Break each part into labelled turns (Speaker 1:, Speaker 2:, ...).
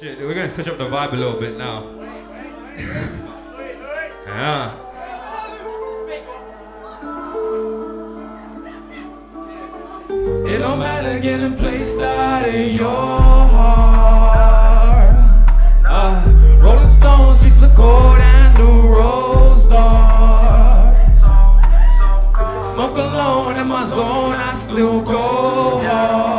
Speaker 1: Shit, we're gonna switch up the vibe a little bit now. yeah.
Speaker 2: It don't matter getting placed out of your heart. Uh, Rolling Stones, she's a cold and new rose dark. Smoke alone in my zone, I still go hard.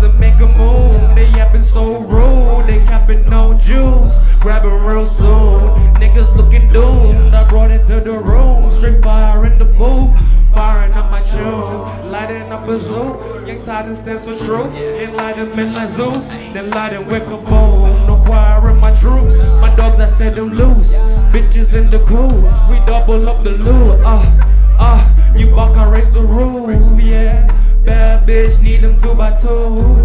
Speaker 2: To make a move. They yapping so rude. They capping no juice. Grabbing real soon. Niggas looking doomed. I brought it to the room. Straight fire in the booth. Firing up my tunes. Lighting up a zoo. Young Titan stands for truth. Enlightenment like Zeus. Then lighting with a boom. No choir in my troops. My dogs, I set them loose. Bitches in the cool. We double up the loot. Uh, uh, you buck, I raise the rules. Yeah. Bitch, need them two by two.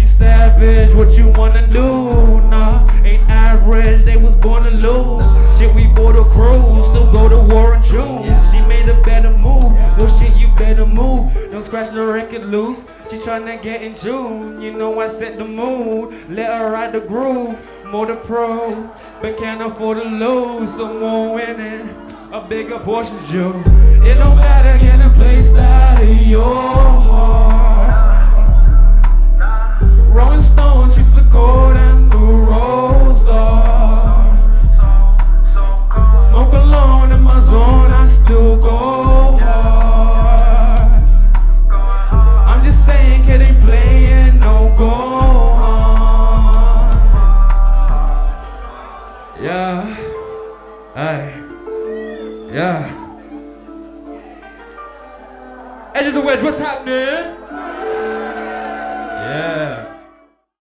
Speaker 2: You savage, what you wanna do? Nah, ain't average, they was born to lose. Shit, we bought a cruise, still go to war in June. She made a better move, well shit, you better move. Don't scratch the record loose. She tryna get in June, you know I set the mood. Let her ride the groove, more the pro, but can't afford to lose. Someone winning, a bigger portion, Joe. It don't matter Yeah, hey, yeah.
Speaker 1: Edge of the wedge, what's happening?